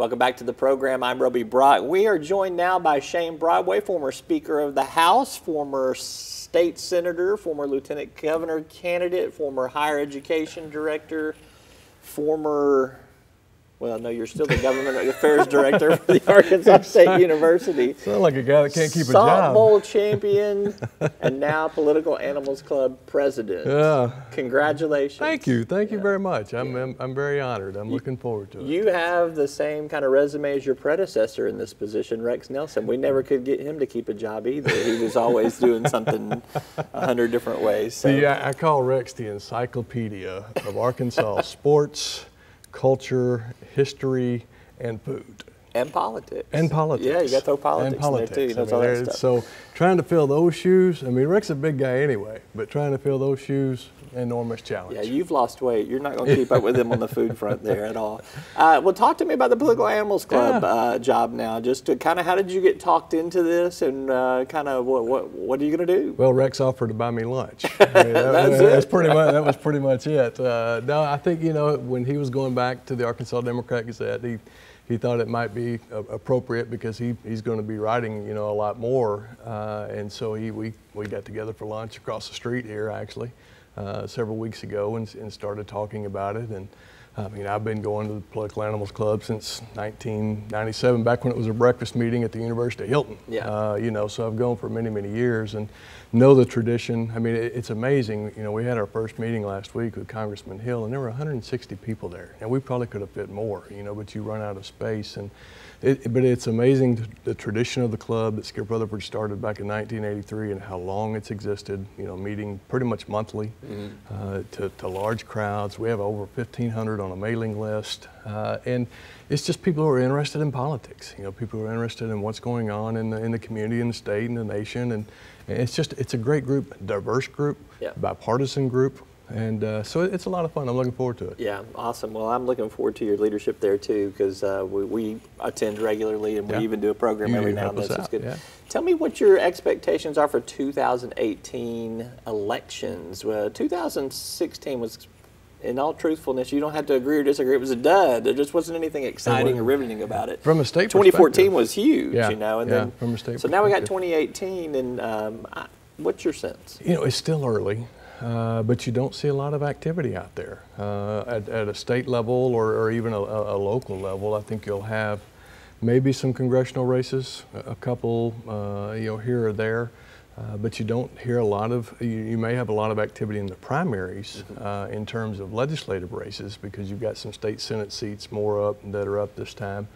Welcome back to the program. I'm Roby Brock. We are joined now by Shane Broadway, former Speaker of the House, former state senator, former lieutenant governor candidate, former higher education director, former well, no, you're still the government affairs director for the Arkansas State University. Sound like a guy that can't keep a job. Bowl champion, and now Political Animals Club president. Yeah. Congratulations. Thank you. Thank you very much. I'm, I'm, I'm, very honored. I'm you, looking forward to it. You have the same kind of resume as your predecessor in this position, Rex Nelson. We never could get him to keep a job either. He was always doing something a hundred different ways. So. See, I, I call Rex the encyclopedia of Arkansas sports culture, history, and food. And politics. And politics. Yeah, you got to throw politics, and politics. in there too. You know, I mean, so trying to fill those shoes, I mean, Rex's a big guy anyway, but trying to fill those shoes, enormous challenge. Yeah, you've lost weight. You're not going to keep up with him on the food front there at all. Uh, well, talk to me about the Political Animals Club yeah. uh, job now. Just to kind of, how did you get talked into this, and uh, kind of what, what what are you going to do? Well, Rex offered to buy me lunch. I mean, that, that's, that's pretty much that was pretty much it. Uh, no, I think you know when he was going back to the Arkansas Democrat Gazette, he he thought it might be appropriate because he, he's going to be writing, you know, a lot more. Uh, and so he, we, we got together for lunch across the street here, actually, uh, several weeks ago and, and started talking about it. And I mean, I've been going to the Political Animals Club since 1997, back when it was a breakfast meeting at the University of Hilton. Yeah. Uh, you know, so I've gone for many, many years and know the tradition. I mean, it, it's amazing. You know, we had our first meeting last week with Congressman Hill, and there were 160 people there. And we probably could have fit more, you know, but you run out of space. And it, but it's amazing the tradition of the club that Skip Rutherford started back in 1983 and how long it's existed, you know, meeting pretty much monthly mm-hmm. uh, to, to, large crowds. We have over 1,500 on a mailing list. Uh, and it's just people who are interested in politics, you know, people who are interested in what's going on in the, in the community, in the state, in the nation. And, and it's just, it's a great group, diverse group, yeah. bipartisan group. And uh, so it's a lot of fun. I'm looking forward to it. Yeah, awesome. Well, I'm looking forward to your leadership there too, because uh, we, we, attend regularly and we yeah. even do a program you every now and then. So good. Yeah. Tell me what your expectations are for 2018 elections. Well, 2016 was, in all truthfulness, you don't have to agree or disagree. It was a dud. There just wasn't anything exciting or riveting about it. From a state 2014 was huge, yeah. you know. And yeah, then, from a state So now we got 2018, and um, I, what's your sense? You know, it's still early. Uh, but you don't see a lot of activity out there. Uh, at, at, a state level or, or even a, a, local level, I think you'll have maybe some congressional races, a couple, uh, you know, here or there. Uh, but you don't hear a lot of, you, you, may have a lot of activity in the primaries mm-hmm. uh, in terms of legislative races because you've got some state Senate seats more up that are up this time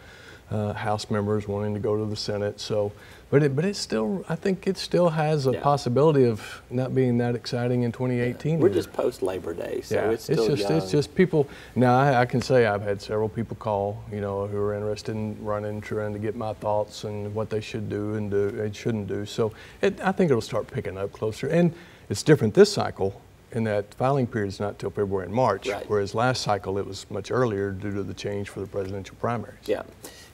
uh, House members wanting to go to the Senate. So, but it, but it still, I think it still has a yeah. possibility of not being that exciting in 2018. Yeah. We're just post Labor Day, so yeah. it's still it's just young. it's just people. Now I, I, can say I've had several people call, you know, who are interested in running, trying to get my thoughts and what they should do and do and shouldn't do. So it, I think it'll start picking up closer, and it's different this cycle in that filing period is not till February and March, right. whereas last cycle it was much earlier due to the change for the presidential primaries. Yeah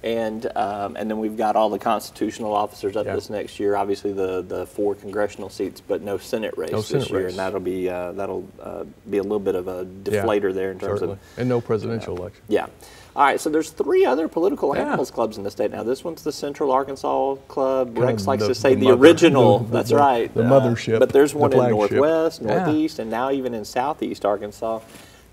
and um, and then we've got all the constitutional officers up this next year. Obviously, the the four congressional seats, but no Senate race no this Senate year, race. and that'll be uh, that'll uh, be a little bit of a deflator yeah, there in terms certainly. of and no presidential election. Yeah. All right, so there's three other political yeah. animals clubs in the state now. This one's the Central Arkansas Club. Kind Rex likes the, to say the, the mother, original. The, that's right. The mothership. Uh, but there's one in Northwest, Northeast, and now even in Southeast Arkansas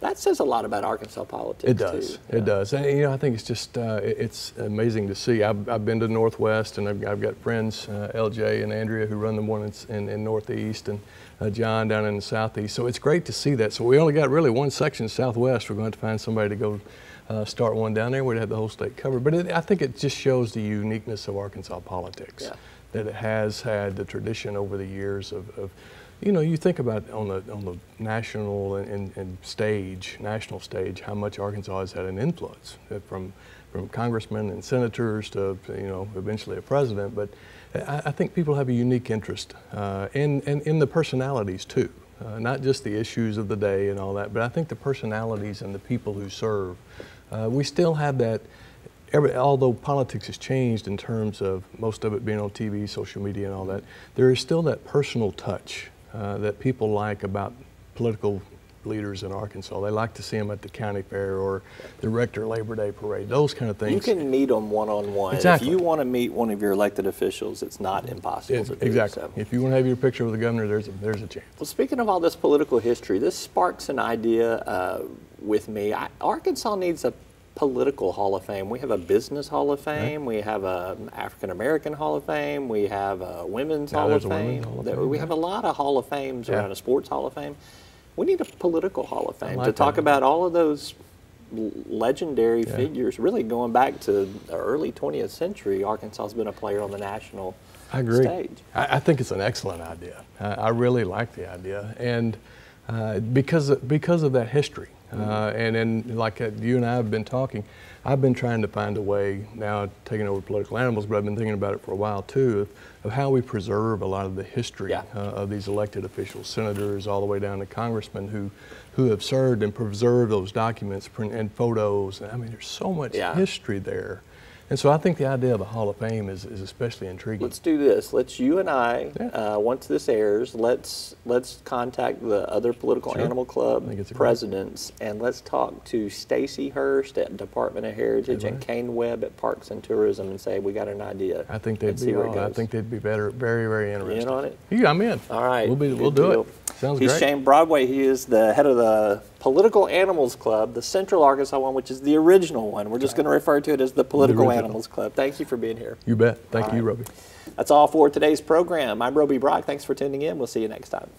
that says a lot about Arkansas politics. It does. Too. It yeah. does. And, you know, I think it's just uh, it's amazing to see. I've, I've been to Northwest, and I've, I've got friends, uh, LJ and Andrea, who run the one in, in, in Northeast, and uh, John down in the Southeast. So it's great to see that. So we only got really one section Southwest. We're going to find somebody to go uh, start one down there. We'd have the whole state covered. But it, I think it just shows the uniqueness of Arkansas politics. Yeah. That it has had the tradition over the years of, of you know, you think about on the on the national and, and, and, stage, national stage, how much Arkansas has had an influence uh, from from congressmen and senators to you know eventually a president. But I, I think people have a unique interest uh, in, in in the personalities too, uh, not just the issues of the day and all that, but I think the personalities and the people who serve. Uh, we still have that. Every, although politics has changed in terms of most of it being on TV, social media, and all that, there is still that personal touch uh, that people like about political leaders in Arkansas. They like to see them at the county fair or the Rector Labor Day Parade, those kind of things. You can meet them one-on-one. Exactly. If you want to meet one of your elected officials, it's not impossible It's- to do exactly. so. If you want to have your picture with the governor, there's a, there's a chance. Well, speaking of all this political history, this sparks an idea uh, with me. I, Arkansas needs a political Hall of Fame. We have a business Hall of Fame. We have a African American Hall of Fame. We have a women's Now Hall of Fame. Hall of Fame, we have a lot of Hall of Fames Yeah. around a sports Hall of Fame. We need a political Hall of Fame like to talk that. about all of those legendary Yeah. figures. Really going back to the early 20th century, Arkansas has been a player on the national I agree. stage. I, I think it's an excellent idea. I, I really like the idea, and uh, because of, because of that history, uh, and then like uh, you and I have been talking, I've been trying to find a way now taking over political animals, but I've been thinking about it for a while too of, of how we preserve a lot of the history Yeah. uh, of these elected officials, senators, all the way down to congressmen who who have served and preserved those documents and photos. I mean, there's so much Yeah. history there. And so I think the idea of a Hall of Fame is, is especially intriguing. Let's do this. Let's you and I, Yeah. uh, once this airs, let's let's contact the other political Sure. animal club I think it's a great- presidents and let's talk to Stacy Hurst at Department of Heritage and right. Kane Webb at Parks and Tourism and say we got an idea. I think they'd be where it all, I think they'd be better, very, very interested. on it? Yeah, I'm in. All right, We'll be, we'll good do deal. it. Sounds He's great. Shane Broadway. He is the head of the Political Animals Club, the Central Arkansas one, which is the original one. We're just going to refer to it as the Political original. Animals Club. Thank you for being here. You bet. Thank All you, right. Roby. That's all for today's program. I'm Roby Brock. Thanks for tuning in. We'll see you next time.